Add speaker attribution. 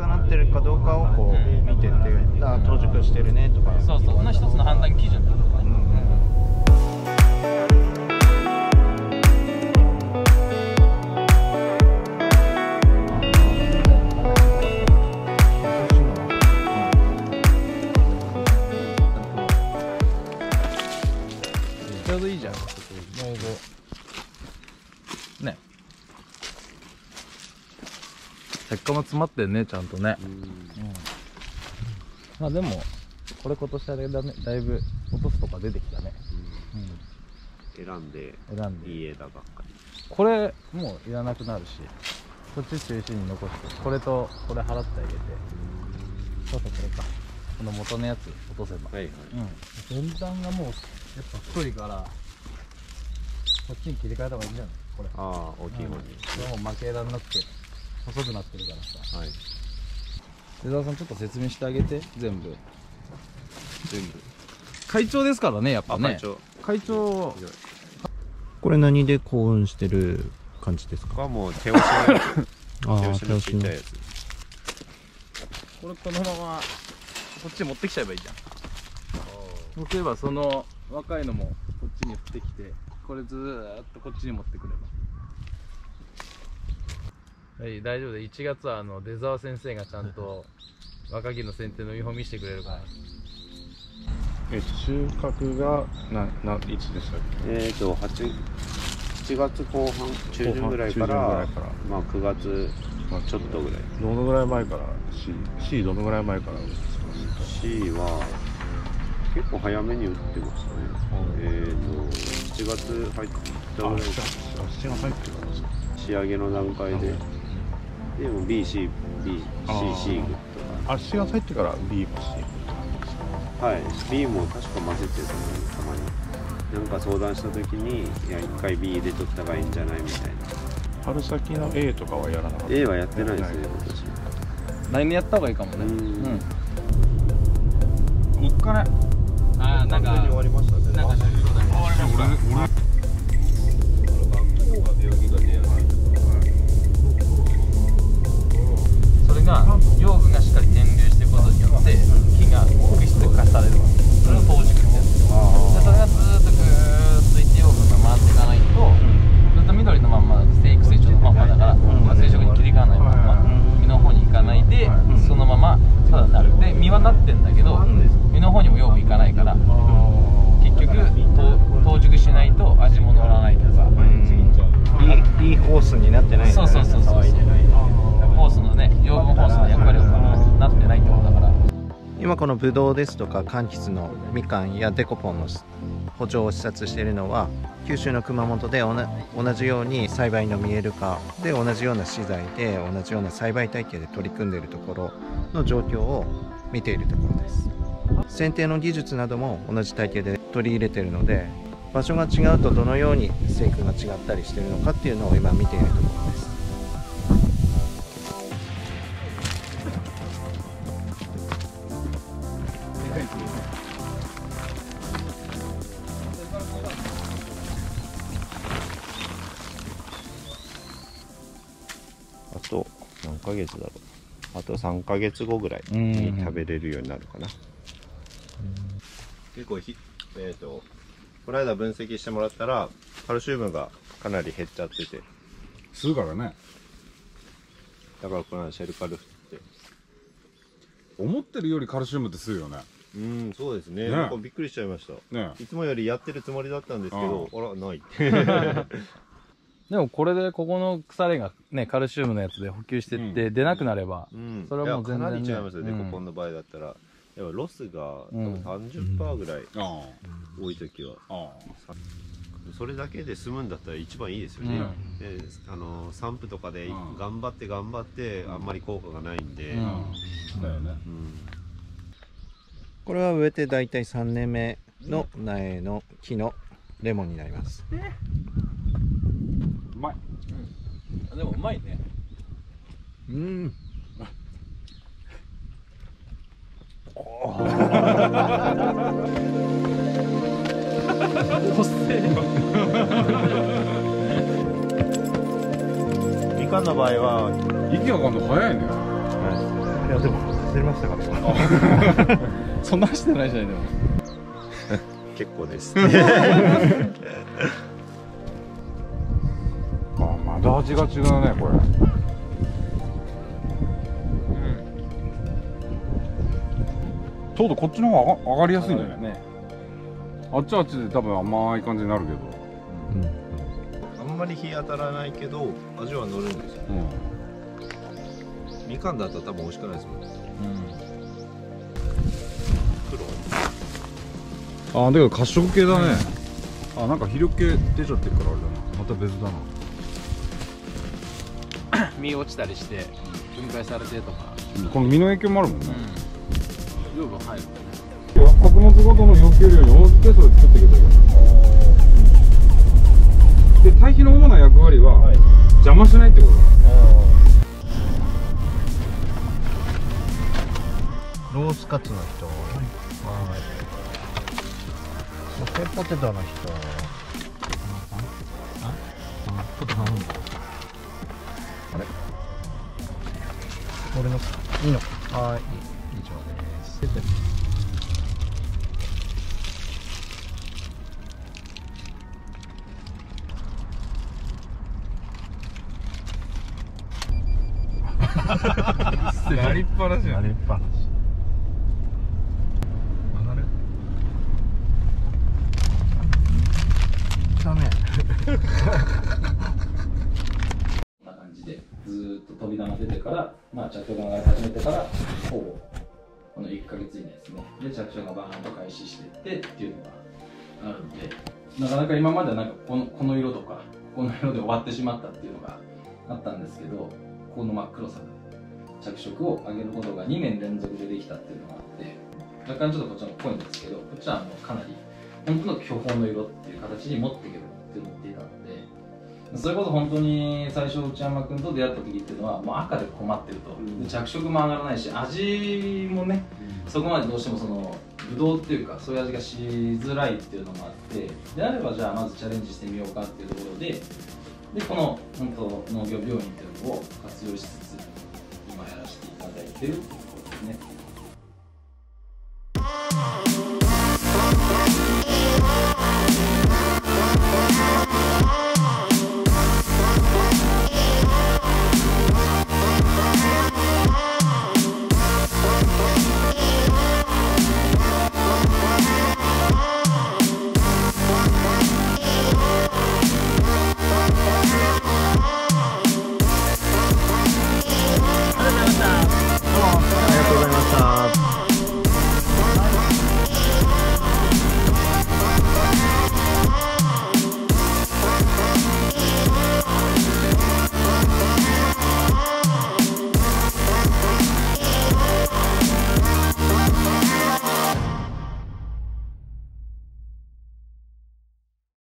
Speaker 1: かなってるかどうかをこう見ててあ当熟してるねとか。
Speaker 2: そうそうの一つの判断基準だとかね、ちょ結果も詰まってんねちゃんとね。まあでもこれ今年あれだねだいぶ落とすとか出てきたね、
Speaker 3: 選んで
Speaker 2: 選んで。
Speaker 3: いい枝ばっかり。
Speaker 2: これもういらなくなるしこっち中心に残してこれとこれ払ってあげてそうそうこれか。この元のやつ落とせば。
Speaker 3: はいはい。
Speaker 2: うん。先端がもうやっぱ太いからこっちに切り替えた方がいいんじゃない？これ。
Speaker 3: ああ大きい方に、
Speaker 2: うん。もう負け枝になって細くなってるからさ。
Speaker 3: はい。
Speaker 2: 江澤さんちょっと説明してあげて。全部。
Speaker 3: 全部。
Speaker 2: 会長ですからねやっぱね。
Speaker 3: あ会長。
Speaker 2: 会長。
Speaker 1: これ何で幸運してる感じですか？
Speaker 3: はもう手押しのやつ。
Speaker 1: あ
Speaker 3: 手押しのちっちゃいやつ。
Speaker 2: これこのままこっちに持ってきちゃえばいいじゃん。そうすればその若いのもこっちに降ってきてこれずーっとこっちに持ってくればはい大丈夫で。1月はあの出沢先生がちゃんと 若木の剪定の見本見せてくれるから。
Speaker 4: え収穫がなないつでしたっけ？
Speaker 3: えーと8 7月後半中旬ぐらいからまあ9月
Speaker 4: まあ
Speaker 3: ちょっとぐらい。
Speaker 4: どのぐらい前から C, C どのぐらい前から打ちます
Speaker 3: C は結構早めに打ってましたね。えーと7月入った
Speaker 4: あ
Speaker 3: ぐらい
Speaker 4: 7月7月入ってからですか？
Speaker 3: 仕上げの段階ででも BCBCC グッ
Speaker 4: あ7月入ってから B も C
Speaker 3: ドはい。B も確か混ぜてたのにたまに。なんか相談した時にいや一回 B 入れとった方がいいんじゃないみたいな。
Speaker 4: 春先の A とかはやらなかった。
Speaker 3: A はやってないですね
Speaker 4: やって
Speaker 3: 私。
Speaker 2: 来年やった方がいいかもね。
Speaker 3: うん。
Speaker 2: おっかね。ああなんか
Speaker 3: 終わりました
Speaker 2: この
Speaker 1: ブドウですとか柑橘のみかんやデコポンの補助を視察しているのは九州の熊本で同じように栽培の見える化で同じような資材で同じような栽培体系で取り組んでいるところの状況を見ているところです。剪定の技術なども同じ体系で取り入れているので場所が違うとどのように生育が違ったりしているのかっていうのを今見ているところです。
Speaker 3: と何ヶ月だろう。あと3ヶ月後ぐらいに食べれるようになるかな。結構ひえっ、とこの間分析してもらったらカルシウムがかなり減っちゃってて。
Speaker 4: 吸うからね。
Speaker 3: だからこの間シェルカル振って。
Speaker 4: 思ってるよりカルシウムって吸うよね。
Speaker 3: うんそうですね。
Speaker 4: ね。
Speaker 3: なんかびっくりしちゃいました。
Speaker 4: ね。
Speaker 3: いつもよりやってるつもりだったんですけどあらない。っ て
Speaker 2: でもこれでここの腐れがねカルシウムのやつで補給してって出なくなれば、
Speaker 3: うん。
Speaker 2: それはもう全然ね
Speaker 3: かなり違いますよね、
Speaker 2: うん。
Speaker 3: コポンの場合だったら。やっぱロスが多
Speaker 2: うん。
Speaker 3: 分30%ぐらい
Speaker 4: あ
Speaker 3: 多い時は、それだけで済むんだったら一番いいですよね、であの散布とかで
Speaker 4: うん。
Speaker 3: 頑張って頑張ってあんまり効果がないんで、
Speaker 2: うん。
Speaker 4: あだよね。
Speaker 3: うん。
Speaker 1: これは植えて大体3年目の苗の木のレモンになります。
Speaker 4: うまい。
Speaker 2: でもうまいね。
Speaker 1: うん。
Speaker 3: みかんの場合は、
Speaker 4: 息がかんの早いね。
Speaker 1: い。やでも走りましたから。
Speaker 2: そんな走ってないじゃないでも。
Speaker 1: 結構です
Speaker 4: あまだ味が違うねこれ。ちょうどこっちの方が上が上がりやすいんだよね。あっちはあっちで多分甘い感じになるけど。
Speaker 5: あんまり日当たらないけど味は乗るんですよ。みかんだったら多分美味しくないですもん黒。
Speaker 4: あだけど褐色系だね、あなんか肥料系出ちゃってるからあれだな。また別だな
Speaker 2: 実落ちたりして分解されてとか。
Speaker 4: この実の影響もあるもんね、
Speaker 2: 養分入る
Speaker 4: 作物ごとの要求量に応じてそれ作っていけばいいで堆肥の主な役割は、邪魔しないってことだ
Speaker 1: ロースカツの人はいソテーポテトの人あれ？俺のいいの？かはい。以上です。
Speaker 4: やりっぱなし
Speaker 1: やりっぱなし
Speaker 4: 上がる
Speaker 1: だね
Speaker 2: こんな感じでずーっと飛び玉出てから、まあ、着床が始めてからほぼこの1ヶ月以内ですね。で着床がバーンと開始していってっていうのがあるんでなかなか今まではなんかこのこの色とかこの色で終わってしまったっていうのがあったんですけどこの真っ黒さで着色を上げることが2年連続でできたっていうのがあって若干ちょっとこっちの濃いんですけどこっちはもうかなり本当の巨峰の色っていう形に持っていけるって思っていたのでそれこそ本当に最初内山君と出会った時っていうのはもう赤で困ってると、で着色も上がらないし味もね、そこまでどうしてもそのブドウっていうかそういう味がしづらいっていうのもあってであればじゃあまずチャレンジしてみようかっていうところででこの本当農業病院っていうのを活用しつつ今やらせていただいてるっていうところですね